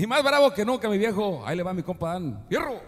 Y más bravo que nunca, mi viejo. Ahí le va mi compa Dan. ¡Hierro!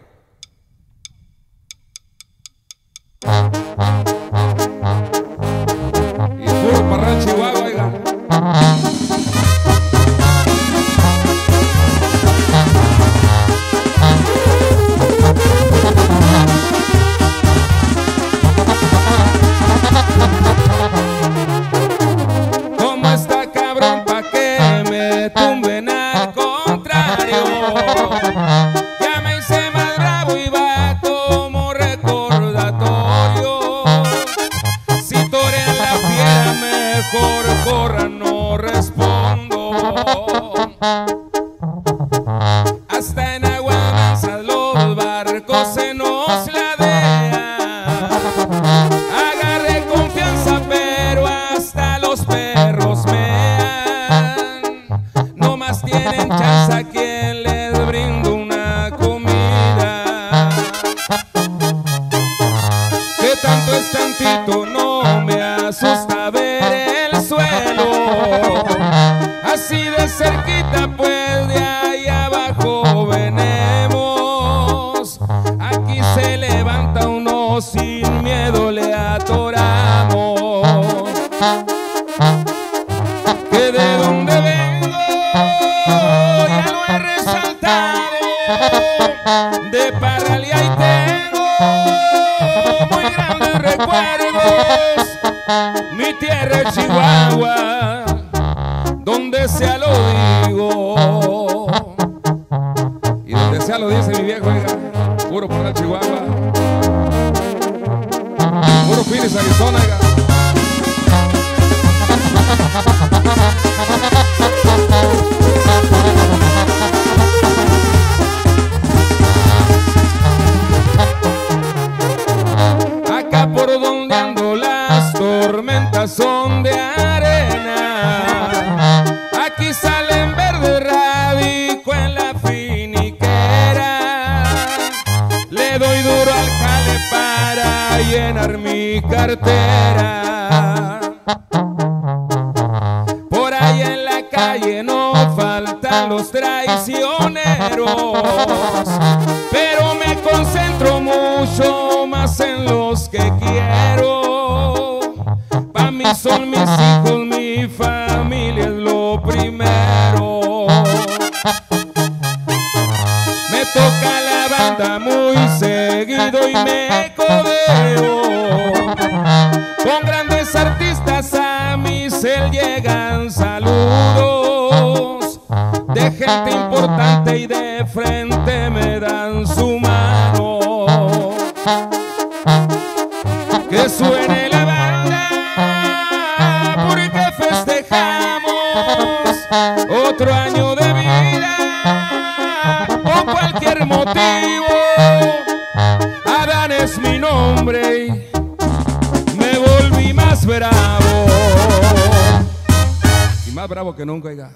Tienen chance a quien les brindo una comida. Que tanto es tantito, no me asusta ver el suelo. Así de cerquita, pues de ahí abajo venemos. Aquí se levanta uno sin miedo, le atoramos. Que de donde vengo De Parral y tengo muy grandes recuerdos. Mi tierra es Chihuahua, donde sea lo digo. Y donde sea lo dice mi viejo, oiga, puro Parral Chihuahua. Puro Phoenix, Arizona, oiga. Cartera. Por ahí en la calle no faltan los traicioneros, pero me concentro mucho más en los que quiero. Pa' mí son mis hijos, mi familia es lo primero. Me toca la banda muy seguido y me importante y de frente me dan su mano. Que suene la banda porque festejamos otro año de vida o cualquier motivo. Adán es mi nombre y me volví más bravo. Y más bravo que nunca, oiga.